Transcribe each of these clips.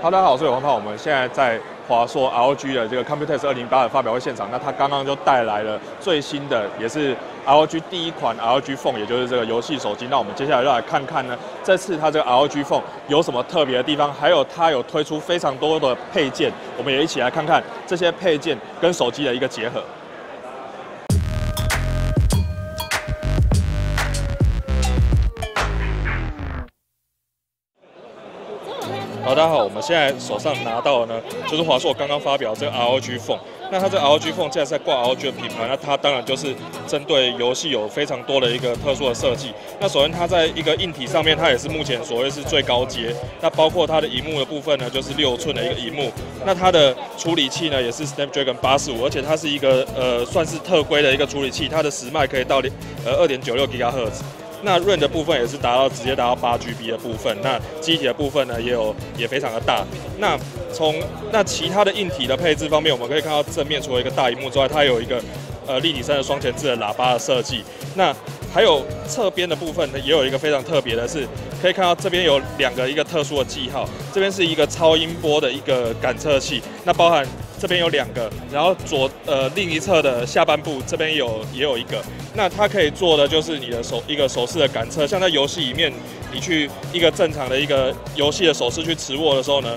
哈喽，大家好，我是王涛。我们现在在华硕 ROG 的这个 Computex 二零八的发表会现场。那他刚刚就带来了最新的，也是 ROG 第一款 ROG Phone，也就是这个游戏手机。那我们接下来就来看看呢，这次它这个 ROG Phone 有什么特别的地方，还有它有推出非常多的配件，我们也一起来看看这些配件跟手机的一个结合。好，大家好，我们现在手上拿到的呢，就是华硕刚刚发表这个 ROG Phone。那它这 ROG Phone 既然是在挂 ROG 的品牌，那它当然就是针对游戏有非常多的一个特殊的设计。那首先它在一个硬体上面，它也是目前所谓是最高阶。那包括它的荧幕的部分呢，就是六寸的一个荧幕。那它的处理器呢，也是 Snapdragon 八四五，而且它是一个呃算是特规的一个处理器，它的时脉可以到呃二点九六 GHz。那 RAM 的部分也是达到直接达到八 GB 的部分，那机体的部分呢也有也非常的大。那从那其他的硬体的配置方面，我们可以看到正面除了一个大荧幕之外，它有一个呃立体声的双前置的喇叭的设计。那还有侧边的部分呢，也有一个非常特别的是，可以看到这边有两个一个特殊的记号，这边是一个超音波的一个感测器，那包含。这边有两个，然后左呃另一侧的下半部这边有也有一个，那它可以做的就是你的手一个手势的感测，像在游戏里面你去一个正常的一个游戏的手势去持握的时候呢，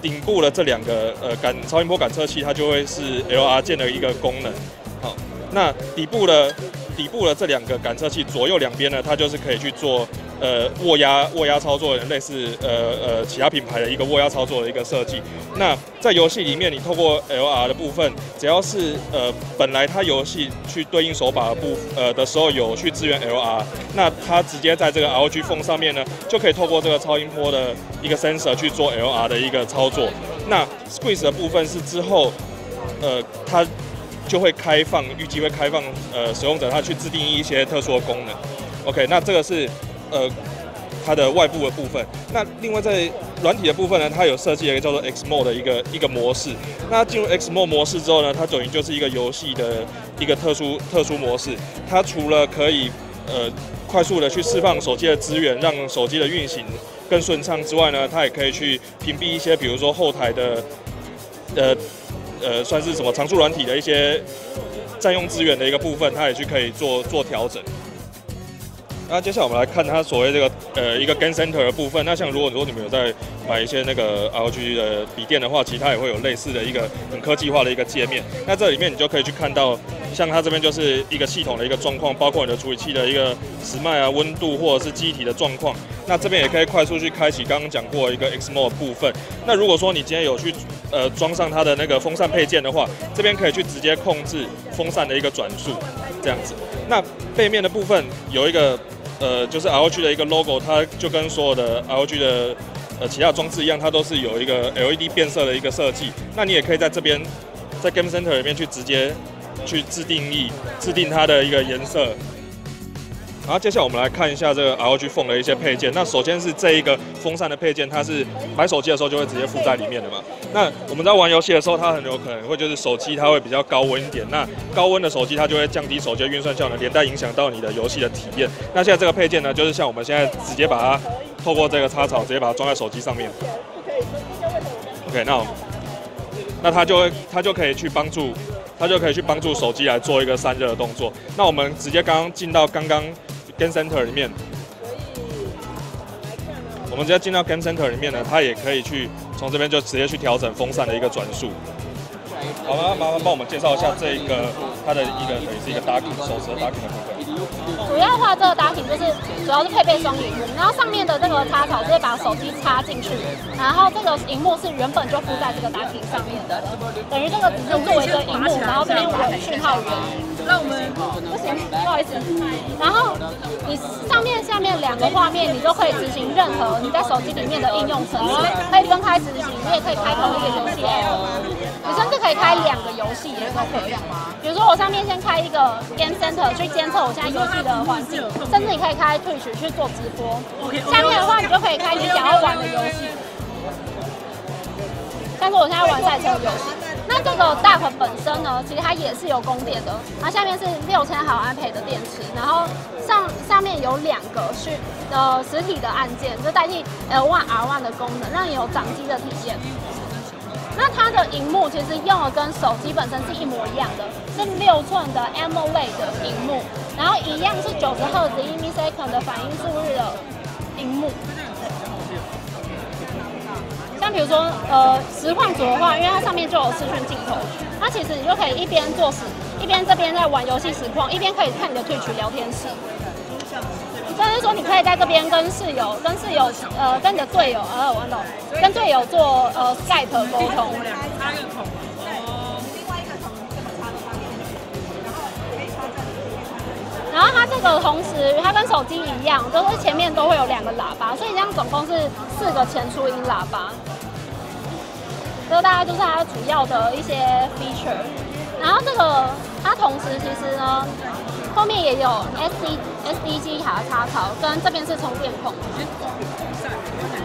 顶部的这两个呃感超音波感测器它就会是 LR 键的一个功能，好，那底部的底部的这两个感测器左右两边呢，它就是可以去做。呃，握压握压操作的类似呃呃其他品牌的一个握压操作的一个设计。那在游戏里面，你透过 LR 的部分，只要是呃本来它游戏去对应手把的部呃的时候有去支援 LR，那它直接在这个 ROG Phone 上面呢，就可以透过这个超音波的一个 sensor 去做 LR 的一个操作。那 Squeeze 的部分是之后呃它就会开放，预计会开放呃使用者他去自定义一些特殊的功能。OK，那这个是。呃，它的外部的部分，那另外在软体的部分呢，它有设计了一个叫做 X Mode 的一个一个模式。那进入 X Mode 模式之后呢，它等于就是一个游戏的一个特殊特殊模式。它除了可以呃快速的去释放手机的资源，让手机的运行更顺畅之外呢，它也可以去屏蔽一些，比如说后台的呃呃算是什么常驻软体的一些占用资源的一个部分，它也去可以做做调整。那接下来我们来看它所谓这个呃一个 Game Center 的部分。那像如果如果你们有在买一些那个 ROG 的笔电的话，其他也会有类似的一个很科技化的一个界面。那这里面你就可以去看到，像它这边就是一个系统的一个状况，包括你的处理器的一个时脉啊、温度或者是机体的状况。那这边也可以快速去开启刚刚讲过一个 X Mode 部分。那如果说你今天有去呃装上它的那个风扇配件的话，这边可以去直接控制风扇的一个转速，这样子。那背面的部分有一个。呃，就是 ROG 的一个 logo，它就跟所有的 ROG 的呃其他装置一样，它都是有一个 LED 变色的一个设计。那你也可以在这边，在 Game Center 里面去直接去自定义、制定它的一个颜色。然后接下来我们来看一下这个 ROG Phone 的一些配件。那首先是这一个风扇的配件，它是买手机的时候就会直接附在里面的嘛。那我们在玩游戏的时候，它很有可能会就是手机它会比较高温一点。那高温的手机它就会降低手机的运算效能，连带影响到你的游戏的体验。那现在这个配件呢，就是像我们现在直接把它透过这个插槽直接把它装在手机上面。OK，那那它就会它就可以去帮助它就可以去帮助手机来做一个散热的动作。那我们直接刚刚进到刚刚。Game Center 里面，我们直接进到 Game Center 里面呢，它也可以去从这边就直接去调整风扇的一个转速。好了，麻烦帮我们介绍一下这一个它的一个等于是一个 Docking 手持 Docking 的部分。主要的话，这个 Docking 就是主要是配备双荧幕，然后上面的这个插槽直接把手机插进去，然后这个荧幕是原本就附在这个 Docking 上面的，等于这个只是作为一个荧幕，然后这边有讯号源。那我们不行，不好意思。然后你上面、下面两个画面，你都可以执行任何你在手机里面的应用程序，可以分开执行。你也可以开同一个游戏 app，你甚至可以开两个游戏也都可以。比如说我上面先开一个 Game Center 去监测我现在游戏的环境，甚至你可以开 Twitch 去做直播。下面的话你就可以开你想要玩的游戏。但是我现在玩赛车游戏。那这个 Dock 本身呢，其实它也是有供电的。它下面是六千毫安培的电池，然后上上面有两个是呃实体的按键，就代替 L1、R1 的功能，让你有掌机的体验。那它的荧幕其实用的跟手机本身是一模一样的，是六寸的 AMOLED 的荧幕，然后一样是九十赫兹一 mistaken 的反应速率的荧幕。像比如说，呃，实况组的话，因为它上面就有视讯镜头，那其实你就可以一边做实，一边这边在玩游戏实况，一边可以看你的退群聊天室。就是说，你可以在这边跟室友、跟室友、呃，跟你的队友，呃，完了，跟队友做呃 Skype 沟通。然后它这个同时，它跟手机一样，都是前面都会有两个喇叭，所以这样总共是四个前出音喇叭。这大概就是它主要的一些 feature。然后这个它同时其实呢，后面也有 SD SDG 卡插槽，跟这边是充电孔。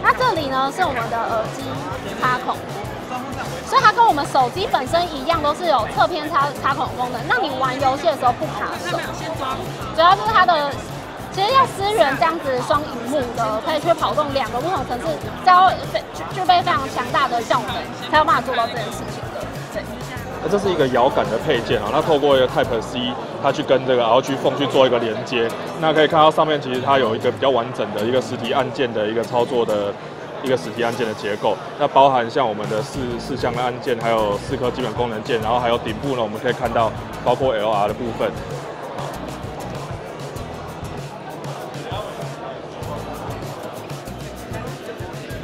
那这里呢是我们的耳机插孔。所以它跟我们手机本身一样，都是有侧偏插插孔功能，让你玩游戏的时候不卡手。主要就是它的，其实要支援这样子双荧幕的，可以去跑动两个不同层次，要非具备非常强大的效能，才有办法做到这件事情的。对。那这是一个遥感的配件啊，它透过一个 Type C，它去跟这个 LG Phone 去做一个连接。那可以看到上面其实它有一个比较完整的一个实体按键的一个操作的。一个实体按键的结构，那包含像我们的四四项的按键，还有四颗基本功能键，然后还有顶部呢，我们可以看到包括 LR 的部分。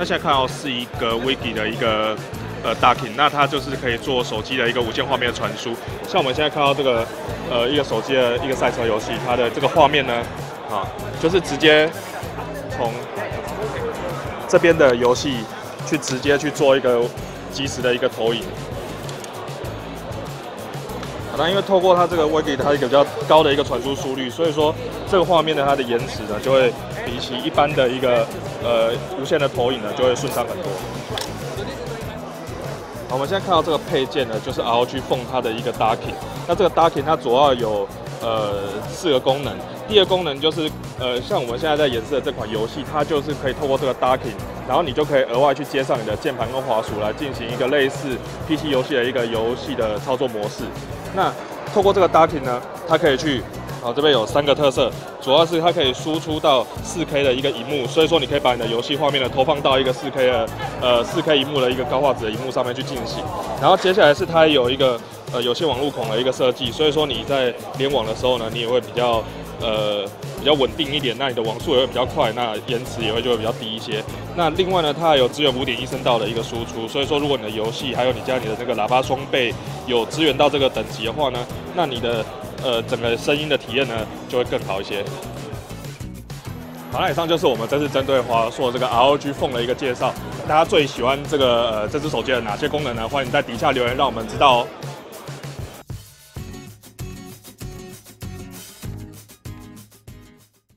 那现在看到是一个 Wiki 的一个呃 Docking，那它就是可以做手机的一个无线画面的传输。像我们现在看到这个呃一个手机的一个赛车游戏，它的这个画面呢，啊，就是直接从这边的游戏去直接去做一个即时的一个投影，那因为透过它这个 w i k i 它一个比较高的一个传输速率，所以说这个画面的它的延迟呢，就会比起一般的一个呃无线的投影呢，就会顺畅很多。好，我们现在看到这个配件呢，就是 ROG Phone 它的一个 Docking，那这个 Docking 它主要有呃四个功能。第二功能就是，呃，像我们现在在演示的这款游戏，它就是可以透过这个 Docking，然后你就可以额外去接上你的键盘跟滑鼠来进行一个类似 PC 游戏的一个游戏的操作模式。那透过这个 Docking 呢，它可以去，啊，这边有三个特色，主要是它可以输出到 4K 的一个荧幕，所以说你可以把你的游戏画面呢投放到一个 4K 的，呃，4K 荧幕的一个高画质的荧幕上面去进行。然后接下来是它有一个，呃，有线网路孔的一个设计，所以说你在联网的时候呢，你也会比较。呃，比较稳定一点，那你的网速也会比较快，那延迟也会就会比较低一些。那另外呢，它还有支援五点一声道的一个输出，所以说如果你的游戏还有你家里的这个喇叭双倍有支援到这个等级的话呢，那你的呃整个声音的体验呢就会更好一些。好，那以上就是我们这次针对华硕这个 ROG Phone 的一个介绍。大家最喜欢这个呃这只手机的哪些功能呢？欢迎在底下留言让我们知道哦。